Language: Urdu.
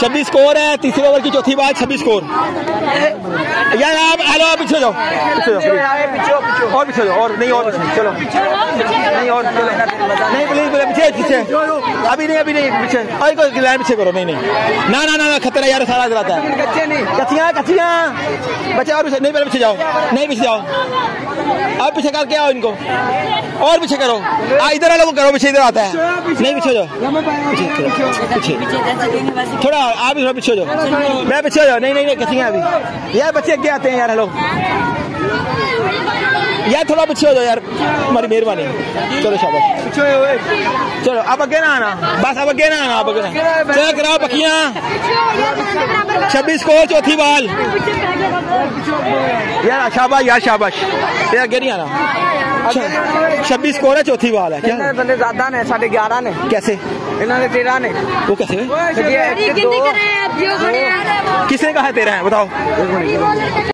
چھبیس اسکور ہے تیسرے اوور کی چوتھی بات چھبیس اسکور یار آپ ہلو آپ پیچھے جاؤ۔ پیچھے جاؤ۔ اور پیچھے جاؤ۔ اور نہیں اور پیچھے چلو نہیں اور چلو پیچھے پیچھے ابھی نہیں ابھی نہیں پیچھے اور کوئی لائن پیچھے کرو نہیں نہیں نہ نہ خطرہ یار سارا دلاتا ہے کچیاں کچیاں بچے اور پیچھے نہیں پہلے پیچھے جاؤ نہیں پیچھے جاؤ آپ پیچھے کر کے آؤ ان کو اور پیچھے کرو ادھر والوں کو کرو پیچھے ادھر آتا ہے نہیں پیچھے جاؤ پیچھے تھوڑا آپ بھی تھوڑا پیچھے ہو جاؤ میں پیچھے ہو جاؤ نہیں نہیں نہیں ابھی یار بچے اگے آتے ہیں یار ہلو یار تھوڑا پیچھے ہو جاؤ یار ہماری مہربانی چلو شاباش اب اگے نہ آنا۔ بس اب اگے نہ آنا اب اگے چلو کراؤ پکیاں۔ چھبیس کو چوتھی بال۔ یار شاباش یار شاباش۔ یہ اگے نہیں آنا۔ چھبیس کو ہے چوتھی بال ہے کیا؟ بندے زیادہ نے ساڑھے گیارہ نے۔ کیسے؟ انہوں نے تیرہ نے۔ وہ کیسے؟ کس نے کہا تیرہ ہے؟ بتاؤ۔